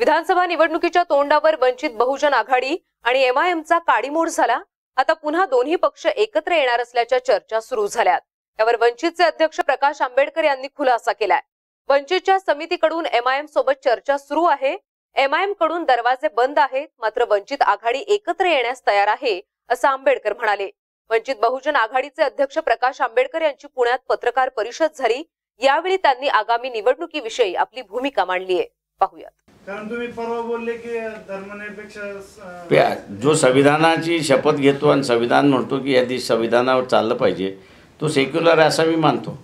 विधानसभा निवडणुकीच्या तोंडावर वंचित बहुजन आघाडी आणि एमआयएमचा काडीमोड झाला आता पुन्हा दोन्ही पक्ष एकत्र येणार असल्याच्या चर्चा सुरू झाल्यात. यावर वंचितचे अध्यक्ष प्रकाश आंबेडकर यांनी खुलासा केलाय. वंचितच्या समितीकडून एमआयएम सोबत चर्चा सुरू आहे. एमआयएमकडून दरवाजे बंद आहेत मात्र वंचित आघाडी एकत्र येण्यास तयार आहे असं आंबेडकर म्हणाले. वंचित बहुजन आघाडीचे अध्यक्ष प्रकाश आंबेडकर यांची पुण्यात पत्रकार परिषद झाली. यावेळी त्यांनी आगामी निवडणुकीविषयी आपली भूमिका मांडली आहे पाहूयात. कारण तुम्ही परवा बोलले की धर्मनिरपेक्ष प्या- जो संविधानाची शपथ घेतो आणि संविधान म्हणतो की या दिवशी संविधानावर चाललं पाहिजे तो सेक्युलर आहे असं मी मानतो.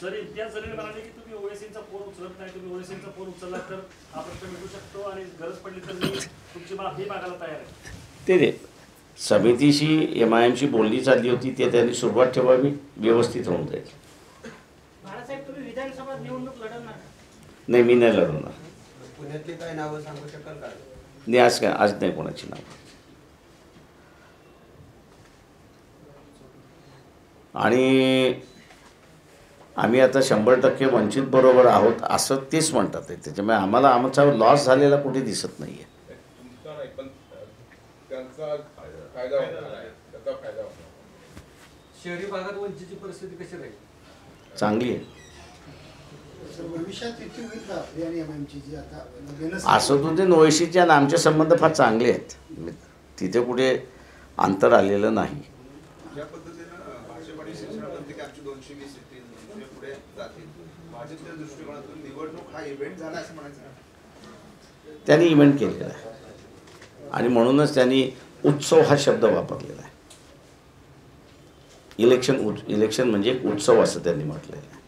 सर इम्तियाज जलील म्हणाले की तुम्ही ओएसीचा फोन उचलत नाही. तुम्ही ओएसीचा फोन उचलला तर हा प्रश्न मिटू शकतो आणि गरज पडली तर मी तुमची माफी मागायला तयार आहे. ते दे. समितीशी एम आय एमशी बोलणी चालली होती ते त्यांनी सुरुवात ठेवावी व्यवस्थित होऊन जाईल. बाळासाहेब तुम्ही विधानसभा निवडणूक लढवणार का? नाही मी नाही लढवणार. पुण्यातली काय नावं सांगू शकाल का? नाही आज काय? आज नाही कोणाची नाव. आणि आम्ही आता शंभर टक्के वंचित बरोबर आहोत असं तेच म्हणतात आहे. त्याच्यामुळे आम्हाला आमचा लॉस झालेला कुठे दिसत नाही आहे तुमचा नाही पण त्यांचा फायदा होणार आहे. त्याचा फायदा होणार शहरी भागात वंचितची परिस्थिती कशी राहील? चांगली आहे. भविष्यात युती होईल का? आपली आणि असं आमचे संबंध फार चांगले आहेत. तिथे कुठे अंतर आलेलं नाही. म्हणजे हा असं? त्यांनी इव्हेंट केलेला आहे. आणि म्हणूनच त्यांनी उत्सव हा शब्द वापरलेला आहे. इलेक्शन उत् इलेक्शन म्हणजे एक उत्सव असं त्यांनी म्हटलेलं आहे.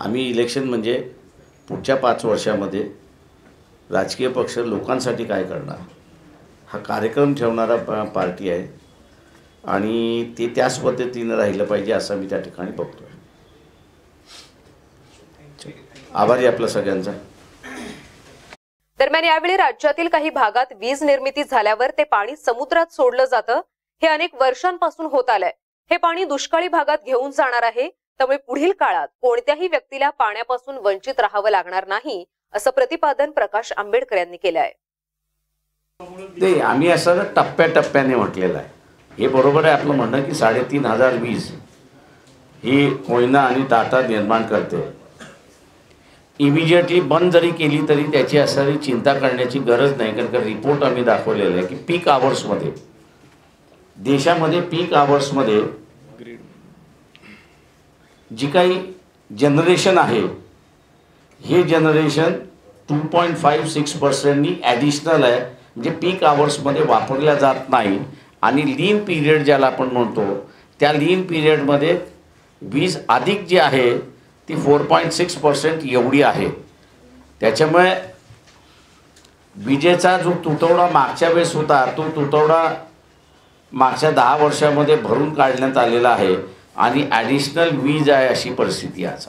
आम्ही इलेक्शन म्हणजे पुढच्या पाच वर्षामध्ये राजकीय पक्ष लोकांसाठी काय करणार? हा कार्यक्रम ठेवणारा पार्टी आहे. आणि ते त्याच पद्धतीनं राहिलं पाहिजे असं मी त्या ठिकाणी बघतो आभारी आपला सगळ्यांचा. दरम्यान यावेळी राज्यातील काही भागात वीज निर्मिती झाल्यावर ते पाणी समुद्रात सोडलं जातं. हे अनेक वर्षांपासून होत आलंय. हे पाणी दुष्काळी भागात घेऊन जाणार आहे. त्यामुळे पुढील काळात कोणत्याही व्यक्तीला पाण्यापासून वंचित राहावं लागणार नाही असं प्रतिपादन प्रकाश आंबेडकर यांनी केलं आहे ते आम्ही असं टप्प्याटप्प्याने म्हटलेलं आहे. हे बरोबर आहे आपलं म्हणणं की साडेतीन हजार वीज ही कोयना आणि टाटा निर्माण करते. इमिजिएटली बंद जरी केली तरी त्याची असणारी चिंता करण्याची गरज नाही कारण का रिपोर्ट आम्ही दाखवलेला आहे की पीक आवर्समध्ये देशामध्ये पीक आवर्समध्ये जी काही जनरेशन आहे हे generation two point five six पर्सेंटनी additional आहे. म्हणजे पीक आवर्समध्ये वापरल्या जात नाही. आणि लीन पिरियड ज्याला आपण म्हणतो त्या लीन पिरियडमध्ये वीज अधिक जी आहे ती फोर पॉईंट सिक्स पर्सेंट एवढी आहे. त्याच्यामुळे विजेचा जो तुटवडा मागच्या वेळेस होता तो तुटवडा मागच्या दहा वर्षामध्ये भरून काढण्यात आलेला आहे. आणि ॲडिशनल वीज आहे अशी परिस्थिती आज